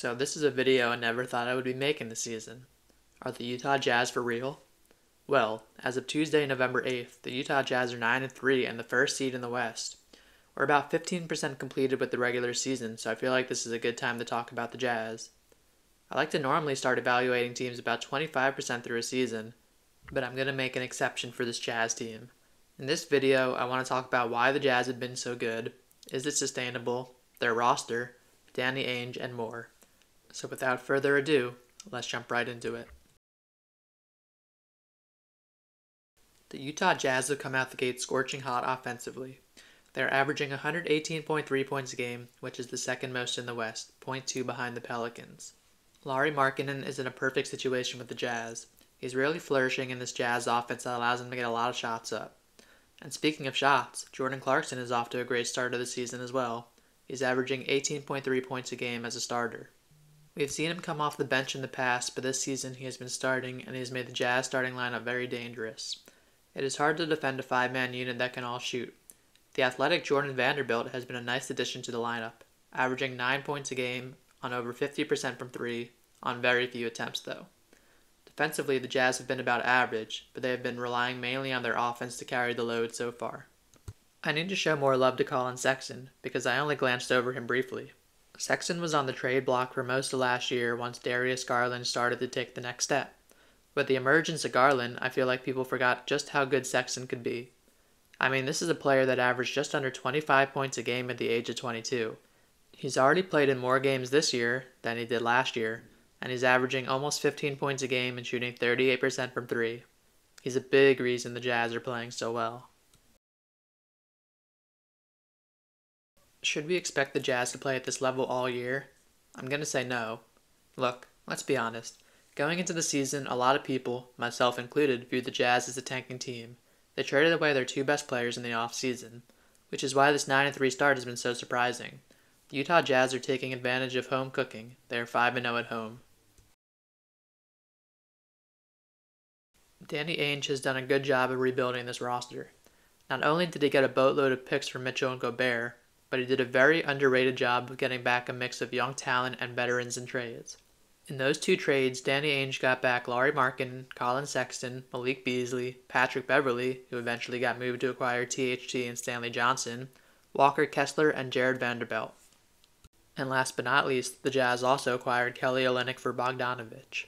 So this is a video I never thought I would be making this season. Are the Utah Jazz for real? Well, as of Tuesday, November 8th, the Utah Jazz are 9 and 3 and the first seed in the West. We're about 15% completed with the regular season, so I feel like this is a good time to talk about the Jazz. I like to normally start evaluating teams about 25% through a season, but I'm going to make an exception for this Jazz team. In this video, I want to talk about why the Jazz have been so good, is it sustainable, their roster, Danny Ainge, and more. So without further ado, let's jump right into it. The Utah Jazz have come out the gate scorching hot offensively. They're averaging 118.3 points a game, which is the second most in the West, 0.2 behind the Pelicans. Lauri Markkanen is in a perfect situation with the Jazz. He's really flourishing in this Jazz offense that allows him to get a lot of shots up. And speaking of shots, Jordan Clarkson is off to a great start of the season as well. He's averaging 18.3 points a game as a starter. We have seen him come off the bench in the past, but this season he has been starting and he has made the Jazz starting lineup very dangerous. It is hard to defend a five man unit that can all shoot. The athletic Jordan Vanderbilt has been a nice addition to the lineup, averaging 9 points a game on over 50% from 3, on very few attempts though. Defensively, the Jazz have been about average, but they have been relying mainly on their offense to carry the load so far. I need to show more love to Collin Sexton, because I only glanced over him briefly. Sexton was on the trade block for most of last year once Darius Garland started to take the next step. With the emergence of Garland, I feel like people forgot just how good Sexton could be. I mean, this is a player that averaged just under 25 points a game at the age of 22. He's already played in more games this year than he did last year, and he's averaging almost 15 points a game and shooting 38% from 3. He's a big reason the Jazz are playing so well. Should we expect the Jazz to play at this level all year? I'm going to say no. Look, let's be honest. Going into the season, a lot of people, myself included, viewed the Jazz as a tanking team. They traded away their two best players in the offseason, which is why this 9 3 start has been so surprising. The Utah Jazz are taking advantage of home cooking. They are 5 0 at home. Danny Ainge has done a good job of rebuilding this roster. Not only did he get a boatload of picks from Mitchell and Gobert, but he did a very underrated job of getting back a mix of young talent and veterans in trades. In those two trades, Danny Ainge got back Lauri Markin, Collin Sexton, Malik Beasley, Patrick Beverley, who eventually got moved to acquire THT and Stanley Johnson, Walker Kessler, and Jarred Vanderbilt. And last but not least, the Jazz also acquired Kelly Olynyk for Bogdanovich.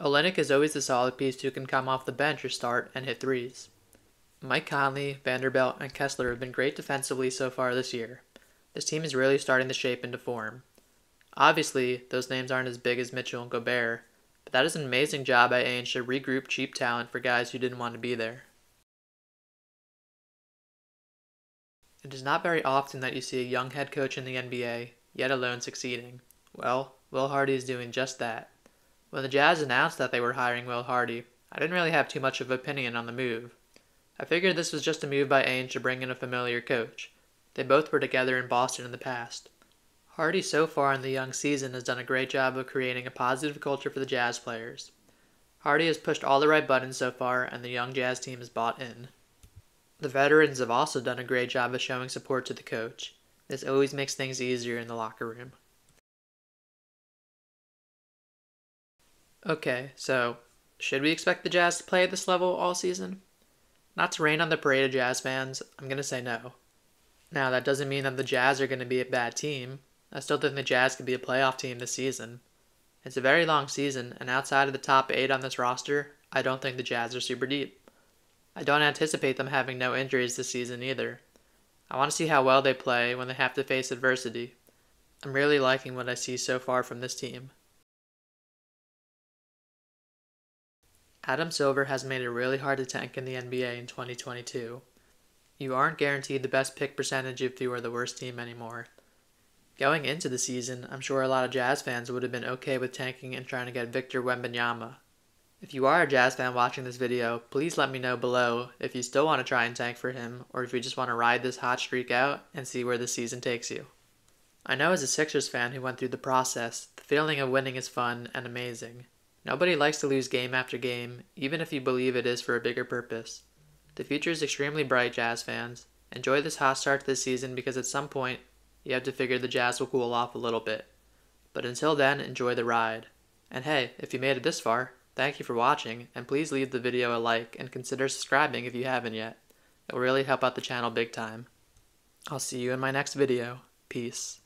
Olynyk is always a solid piece who can come off the bench or start and hit threes. Mike Conley, Vanderbilt, and Kessler have been great defensively so far this year. This team is really starting to shape into form. Obviously, those names aren't as big as Mitchell and Gobert, but that is an amazing job by Ainge to regroup cheap talent for guys who didn't want to be there. It is not very often that you see a young head coach in the NBA, yet alone succeeding. Well, Will Hardy is doing just that. When the Jazz announced that they were hiring Will Hardy, I didn't really have too much of an opinion on the move. I figured this was just a move by Ainge to bring in a familiar coach. They both were together in Boston in the past. Hardy so far in the young season has done a great job of creating a positive culture for the Jazz players. Hardy has pushed all the right buttons so far, and the young Jazz team has bought in. The veterans have also done a great job of showing support to the coach. This always makes things easier in the locker room. Okay, so should we expect the Jazz to play at this level all season? Not to rain on the parade of Jazz fans, I'm going to say no. Now, that doesn't mean that the Jazz are going to be a bad team. I still think the Jazz could be a playoff team this season. It's a very long season, and outside of the top eight on this roster, I don't think the Jazz are super deep. I don't anticipate them having no injuries this season either. I want to see how well they play when they have to face adversity. I'm really liking what I see so far from this team. Adam Silver has made it really hard to tank in the NBA in 2022. You aren't guaranteed the best pick percentage if you are the worst team anymore. Going into the season, I'm sure a lot of Jazz fans would have been okay with tanking and trying to get Victor Wembanyama. If you are a Jazz fan watching this video, please let me know below if you still want to try and tank for him or if you just want to ride this hot streak out and see where the season takes you. I know as a Sixers fan who went through the process, the feeling of winning is fun and amazing. Nobody likes to lose game after game, even if you believe it is for a bigger purpose. The future is extremely bright, Jazz fans. Enjoy this hot start to the season because at some point, you have to figure the Jazz will cool off a little bit. But until then, enjoy the ride. And hey, if you made it this far, thank you for watching, and please leave the video a like and consider subscribing if you haven't yet. It will really help out the channel big time. I'll see you in my next video. Peace.